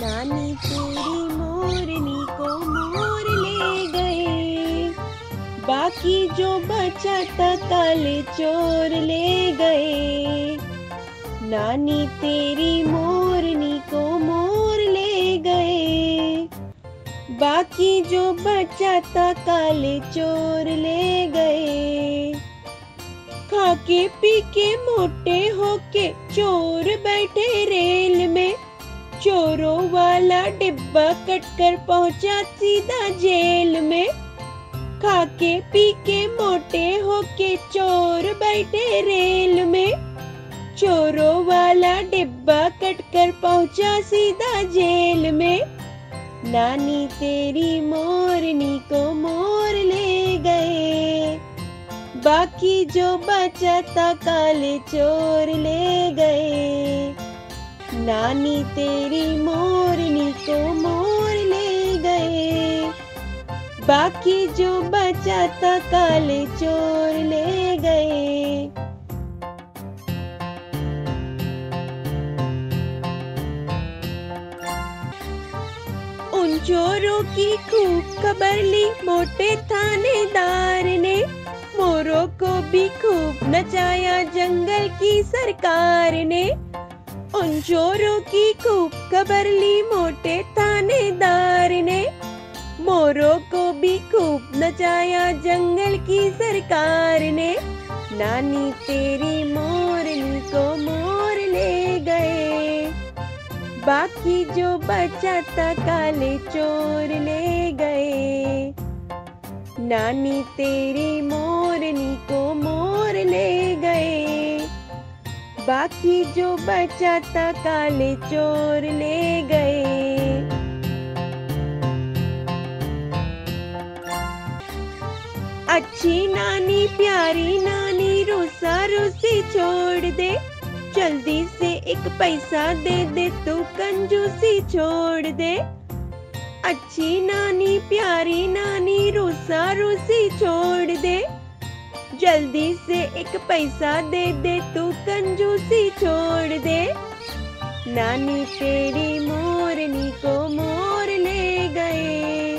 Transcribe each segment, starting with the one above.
नानी तेरी मोरनी को मोर ले गए। बाकी जो बचा था काले चोर ले गए। नानी तेरी मोरनी को मोर ले गए। बाकी जो बचा था काले चोर ले गए। खाके पी के मोटे होके चोर बैठे रेल में। चोरों वाला डिब्बा कट कर पहुँचा सीधा जेल में। खाके पी के मोटे होके चोर बैठे रेल में। चोरों वाला डिब्बा कट कर पहुँचा सीधा जेल में। नानी तेरी मोरनी को मोर ले गए। बाकी जो बचा था काले चोर ले गए। नानी तेरी मोरनी को मोर ले गए। बाकी जो बचा था काले चोर ले गए। उन चोरों की खूब खबर ली, मोटे थानेदार ने। मोरों को भी खूब नचाया जंगल की सरकार ने। उन चोरों की खूब खबर ली मोटे थानेदार ने। मोरों को भी खूब नचाया जंगल की सरकार ने। नानी तेरी मोरनी को मोर ले गए। बाकी जो बचा था काले चोर ले गए। नानी तेरी मोरनी को मोर ले गए। बाकी जो बचा था काले चोर ले गए। अच्छी नानी, प्यारी नानी, रूसा रूसी छोड़ दे। जल्दी से एक पैसा दे दे, तू कंजूसी छोड़ दे। अच्छी नानी, प्यारी नानी, रूसा रूसी छोड़ दे। जल्दी से एक पैसा दे दे, तू कंजूसी छोड़ दे। नानी तेरी मोरनी को मोर ले गए।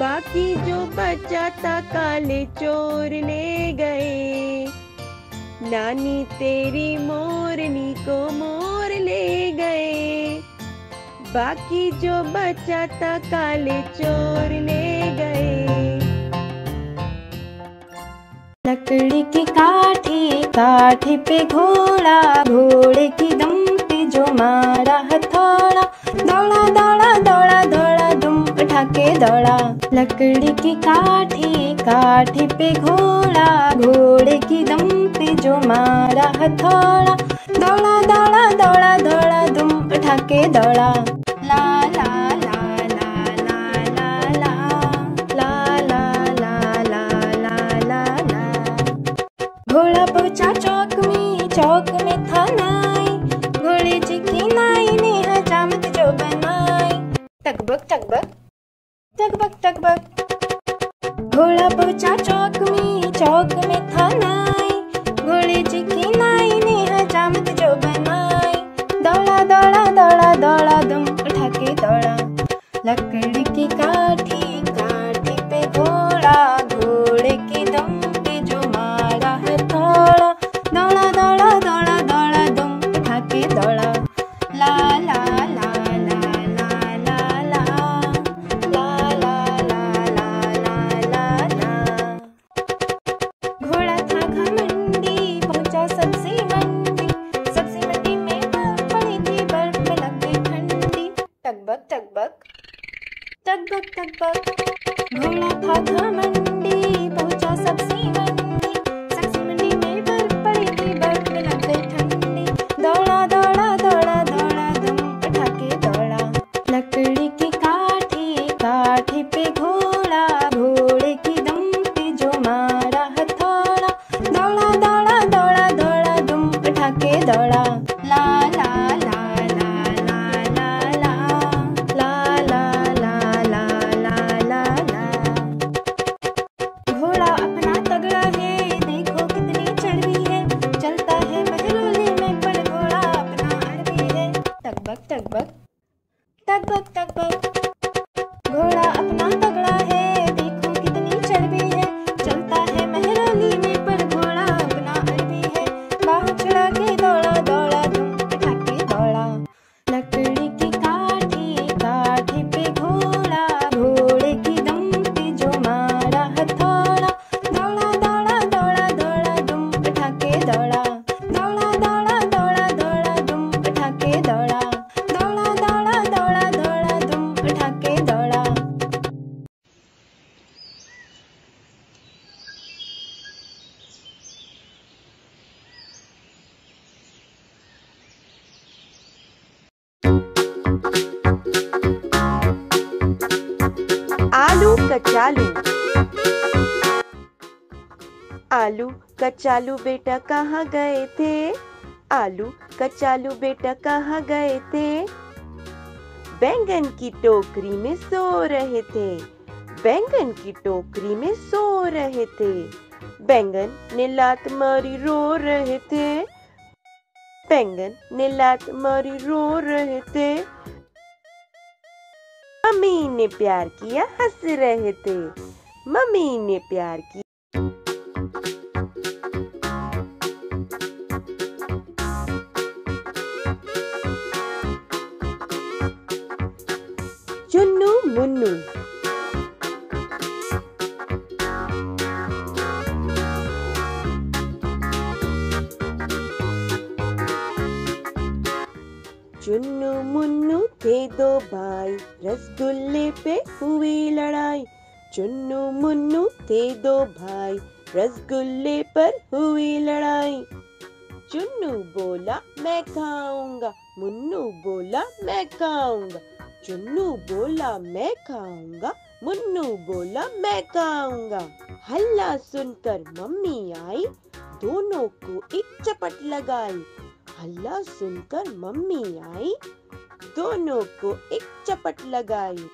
बाकी जो बचा था काले चोर ले गए। नानी तेरी मोरनी को मोर ले गए। बाकी जो बचा था काले चोर ले गए। लकड़ी की काठी काठी पे घोड़ा, घोड़े की दम पे जो मारा हथौड़ा दौड़ा दौड़ा दौड़ा दौड़ा, दुम उठा के दौड़ा। लकड़ी की काठी काठी पे घोड़ा, घोड़े की दम पे जो मारा हथौड़ा दौड़ा दौड़ा दौड़ा दौड़ा, दुम उठा के दौड़ा। গোলাপ চা চক মে চক মে থানাই ঘোড়ে চিকি নাই নেহা চামত जो बनाई। टकबक टकबक टकबक टकबक पर ढोला था धमन टकबक टकबक टक बक टक बक घोड़ा अपना तगड़ा है। कचालू। आलू कचालू बेटा कहाँ गए थे? आलू कचालू बेटा कहाँ गए थे? बैंगन की टोकरी में सो रहे थे। बैंगन की टोकरी में सो रहे थे। बैंगन ने लात मारी रो रहे थे। बैंगन ने लात मारी रो रहे थे। मम्मी ने प्यार किया, हंस रहे थे। मम्मी ने प्यार किया। चुन्नू मुन्नू। चुन्नू मुन्नू थे दो भाई रसगुल्ले पे हुई लड़ाई। चुन्नू मुन्नू थे दो भाई, रसगुल्ले पर हुई लड़ाई। चुन्नू बोला, मैं खाऊँगा। मुन्नू बोला, मैं खाऊँगा। चुन्नू बोला, मैं खाऊँगा। मुन्नू बोला, मैं खाऊँगा। हल्ला सुनकर मम्मी आई, दोनों को एक चपट लगाई। हल्ला सुनकर मम्मी आई दोनों को एक चपट लगाई।